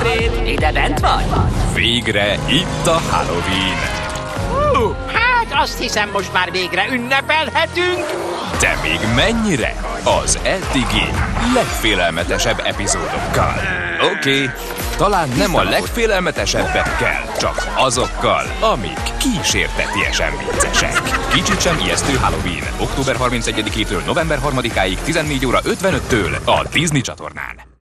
Alfred, ide bent vagy? Végre itt a Halloween. Hú, hát azt hiszem most már végre ünnepelhetünk. De még mennyire? Az eddigi legfélelmetesebb epizódokkal. Oké, okay, talán nem a legfélelmetesebbekkel, csak azokkal, amik kísértetiesen viccesek. Kicsit sem ijesztő Halloween. Október 31-től november 3-áig 14 óra 55-től a Disney csatornán.